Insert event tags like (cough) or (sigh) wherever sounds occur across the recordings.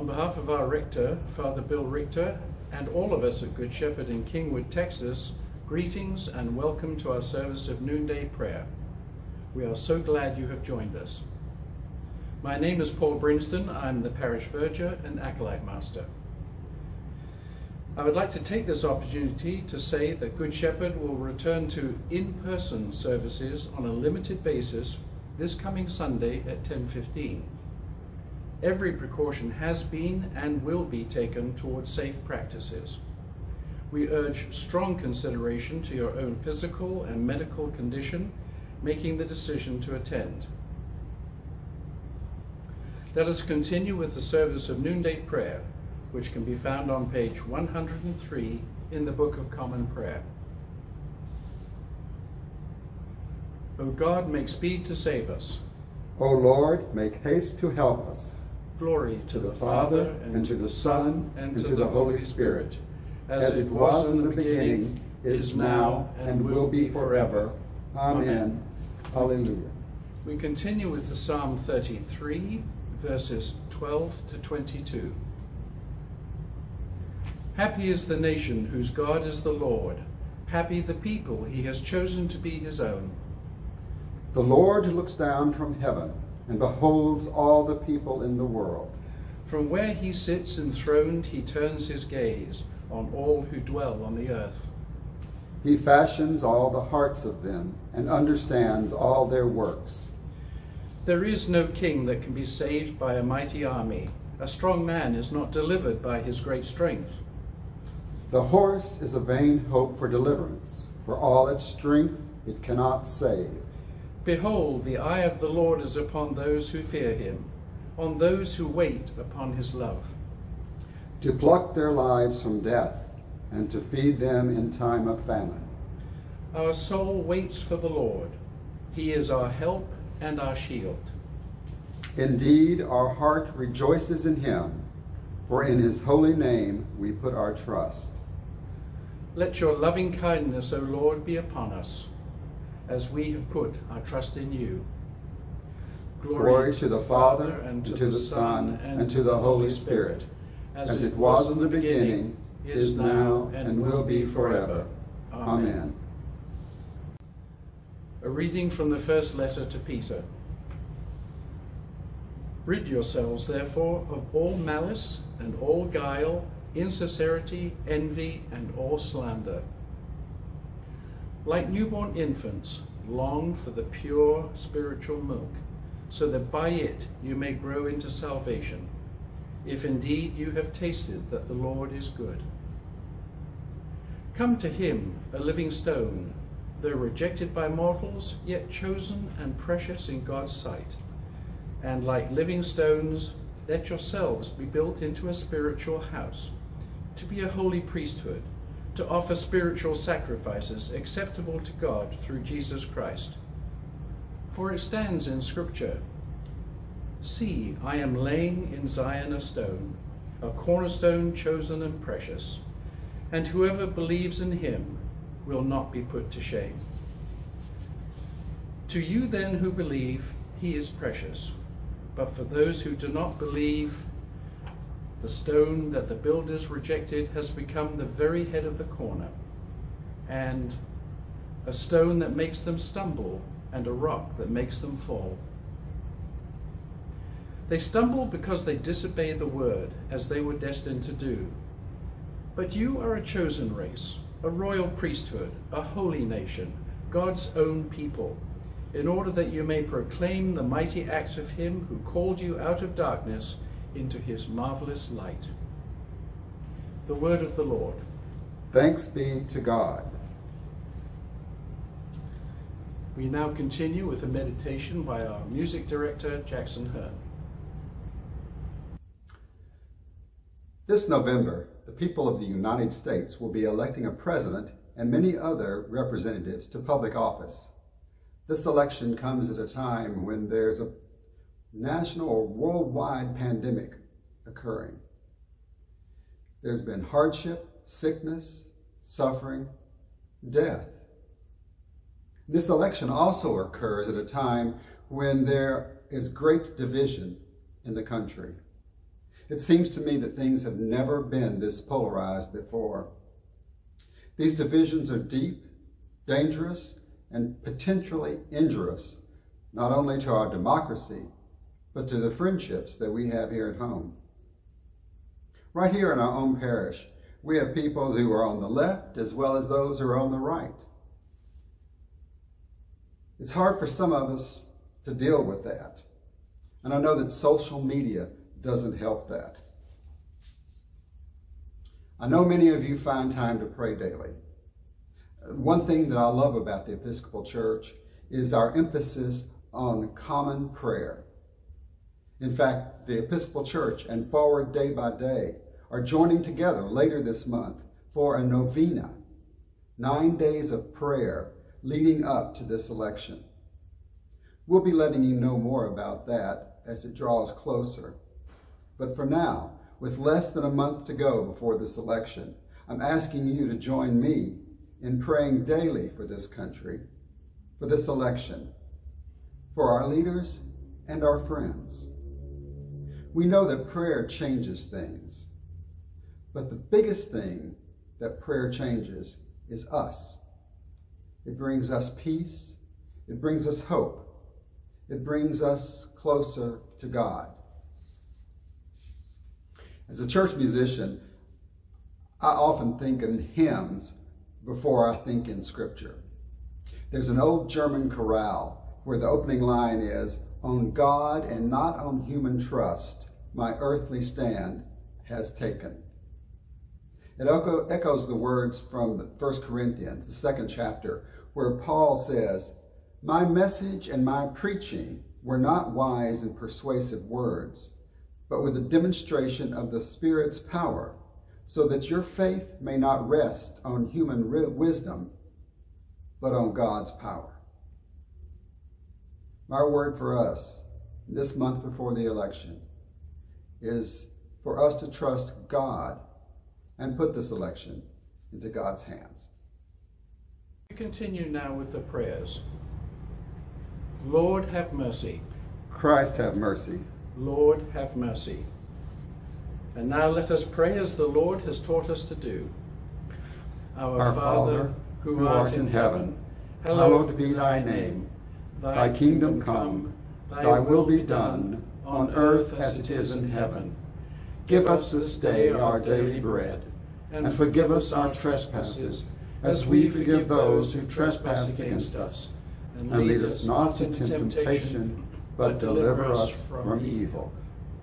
On behalf of our rector, Father Bill Richter, and all of us at Good Shepherd in Kingwood, Texas, greetings and welcome to our service of noonday prayer. We are so glad you have joined us. My name is Paul Brinsden. I'm the parish verger and acolyte master. I would like to take this opportunity to say that Good Shepherd will return to in-person services on a limited basis this coming Sunday at 10.15. Every precaution has been and will be taken towards safe practices. We urge strong consideration to your own physical and medical condition, making the decision to attend. Let us continue with the service of noonday prayer, which can be found on page 103 in the Book of Common Prayer. O God, make speed to save us. O Lord, make haste to help us. Glory To the Father, and to the Son, and to the Holy Spirit, as it was in the beginning, is now, and will be forever. Amen. Hallelujah. We continue with the Psalm 33, verses 12 to 22. Happy is the nation whose God is the Lord. Happy the people he has chosen to be his own. The Lord looks down from heaven and beholds all the people in the world. From where he sits enthroned, he turns his gaze on all who dwell on the earth. He fashions all the hearts of them and understands all their works. There is no king that can be saved by a mighty army. A strong man is not delivered by his great strength. The horse is a vain hope for deliverance. For all its strength, it cannot save. Behold, the eye of the Lord is upon those who fear him, on those who wait upon his love. To pluck their lives from death and to feed them in time of famine. Our soul waits for the Lord. He is our help and our shield. Indeed, our heart rejoices in him, for in his holy name we put our trust. Let your loving kindness, O Lord, be upon us, as we have put our trust in you. Glory to the Father, and to the Son, and to the Holy Spirit, as it was in the beginning, is now, and will be forever. Amen. A reading from the first letter to Peter. Rid yourselves, therefore, of all malice and all guile, insincerity, envy, and all slander. Like newborn infants, long for the pure spiritual milk, so that by it you may grow into salvation, if indeed you have tasted that the Lord is good. Come to him, a living stone, though rejected by mortals, yet chosen and precious in God's sight. And like living stones, let yourselves be built into a spiritual house, to be a holy priesthood, to offer spiritual sacrifices acceptable to God through Jesus Christ. For it stands in Scripture, See, I am laying in Zion a stone, a cornerstone chosen and precious, and whoever believes in him will not be put to shame. To you then who believe, he is precious. But for those who do not believe, the stone that the builders rejected has become the very head of the corner, and a stone that makes them stumble, and a rock that makes them fall. They stumble because they disobey the word, as they were destined to do. But you are a chosen race, a royal priesthood, a holy nation, God's own people, in order that you may proclaim the mighty acts of him who called you out of darkness into his marvelous light. The word of the Lord. Thanks be to God. We now continue with a meditation by our music director, Jackson Hearn. This November, the people of the United States will be electing a president and many other representatives to public office. This election comes at a time when there's a national or worldwide pandemic occurring. There's been hardship, sickness, suffering, death. This election also occurs at a time when there is great division in the country. It seems to me that things have never been this polarized before. These divisions are deep, dangerous, and potentially injurious, not only to our democracy, but to the friendships that we have here at home. Right here in our own parish, we have people who are on the left as well as those who are on the right. It's hard for some of us to deal with that. And I know that social media doesn't help that. I know many of you find time to pray daily. One thing that I love about the Episcopal Church is our emphasis on common prayer. In fact, the Episcopal Church and Forward Day by Day are joining together later this month for a novena, nine days of prayer leading up to this election. We'll be letting you know more about that as it draws closer. But for now, with less than a month to go before this election, I'm asking you to join me in praying daily for this country, for this election, for our leaders and our friends. We know that prayer changes things, but the biggest thing that prayer changes is us. It brings us peace, it brings us hope, it brings us closer to God. As a church musician, I often think in hymns before I think in scripture. There's an old German chorale where the opening line is, On God and not on human trust, my earthly stand has taken. It echoes the words from 1 Corinthians, the second chapter, where Paul says, My message and my preaching were not wise and persuasive words, but with a demonstration of the Spirit's power so that your faith may not rest on human wisdom, but on God's power. My word for us this month before the election is for us to trust God and put this election into God's hands. We continue now with the prayers. Lord, have mercy. Christ, have mercy. Lord, have mercy. And now let us pray as the Lord has taught us to do. Our, Our Father, who, who art in heaven, hallowed be thy name. Thy kingdom come, thy will be done, on earth as it is in heaven. Give us this day our daily bread, and forgive us our trespasses, as we forgive those who trespass against us. And lead us not into temptation, but deliver us from evil.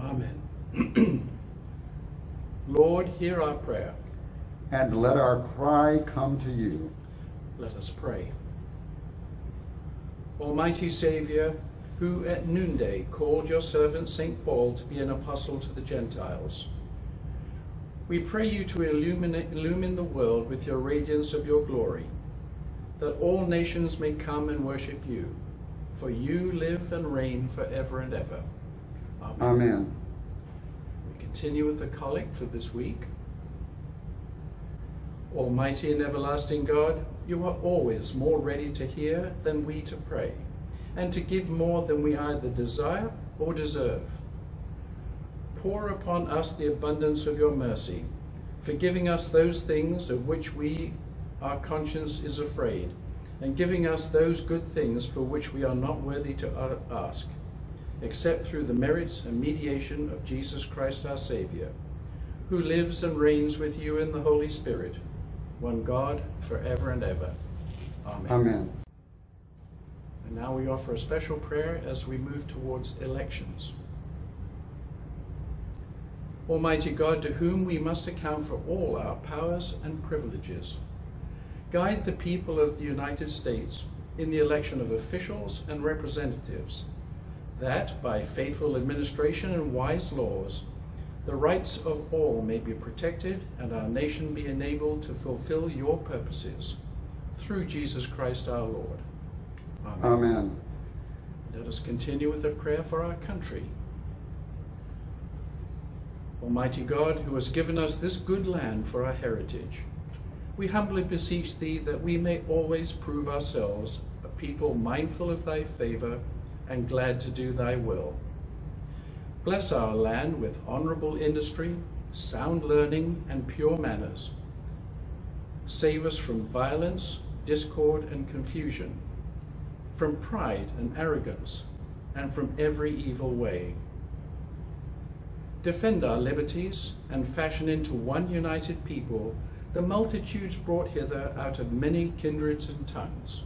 Amen. (clears throat) Lord, hear our prayer. And let our cry come to you. Let us pray. Almighty Saviour, who at noonday called your servant St. Paul to be an apostle to the Gentiles, we pray you to illuminate, illumine the world with your radiance of your glory, that all nations may come and worship you, for you live and reign forever and ever. Amen. Amen continue with the collect for this week. Almighty and everlasting God, you are always more ready to hear than we to pray, and to give more than we either desire or deserve. Pour upon us the abundance of your mercy, forgiving us those things of which we our conscience is afraid, and giving us those good things for which we are not worthy to ask except through the merits and mediation of Jesus Christ our Savior, who lives and reigns with you in the Holy Spirit, one God, forever and ever. Amen. Amen. And now we offer a special prayer as we move towards elections. Almighty God, to whom we must account for all our powers and privileges, guide the people of the United States in the election of officials and representatives that by faithful administration and wise laws, the rights of all may be protected and our nation be enabled to fulfill your purposes. Through Jesus Christ our Lord. Amen. Amen. Let us continue with a prayer for our country. Almighty God, who has given us this good land for our heritage, we humbly beseech thee that we may always prove ourselves a people mindful of thy favor and glad to do thy will. Bless our land with honourable industry, sound learning, and pure manners. Save us from violence, discord, and confusion, from pride and arrogance, and from every evil way. Defend our liberties, and fashion into one united people the multitudes brought hither out of many kindreds and tongues.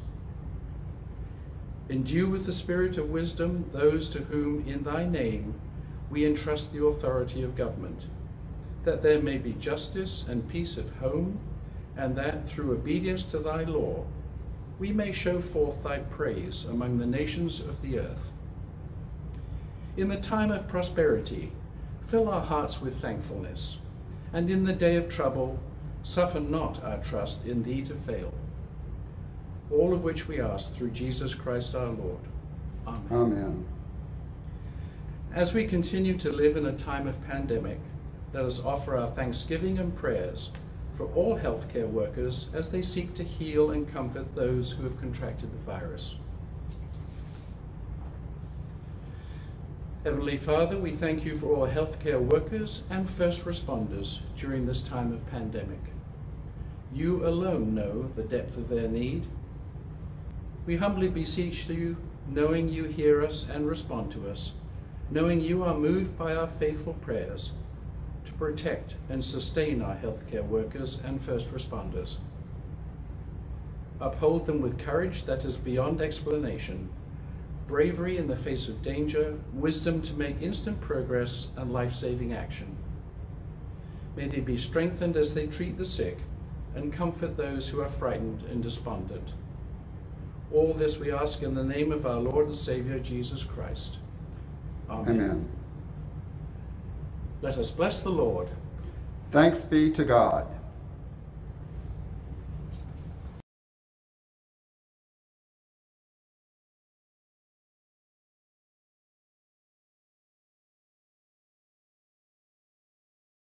Endue with the spirit of wisdom those to whom in thy name we entrust the authority of government, that there may be justice and peace at home, and that through obedience to thy law we may show forth thy praise among the nations of the earth. In the time of prosperity, fill our hearts with thankfulness, and in the day of trouble, suffer not our trust in thee to fail. All of which we ask through Jesus Christ our Lord. Amen. Amen. As we continue to live in a time of pandemic, let us offer our thanksgiving and prayers for all healthcare workers as they seek to heal and comfort those who have contracted the virus. Heavenly Father, we thank you for all healthcare workers and first responders during this time of pandemic. You alone know the depth of their need. We humbly beseech you, knowing you hear us and respond to us, knowing you are moved by our faithful prayers, to protect and sustain our healthcare workers and first responders. Uphold them with courage that is beyond explanation, bravery in the face of danger, wisdom to make instant progress, and life saving action. May they be strengthened as they treat the sick and comfort those who are frightened and despondent. All this we ask in the name of our Lord and Savior Jesus Christ. Amen. Amen. Let us bless the Lord. Thanks be to God.